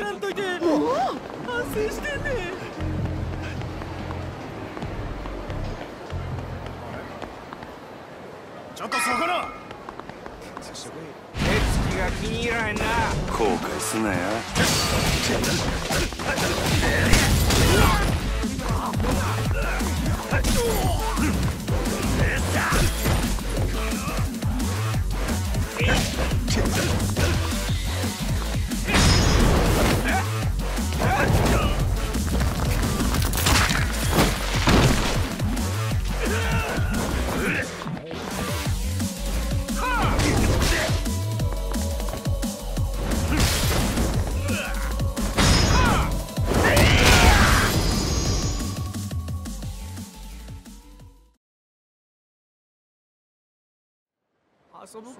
もう殴らんといて反省してんね。ちょっとそこの。手つきが気に入らへんな。後悔すなよ。遊 Passam no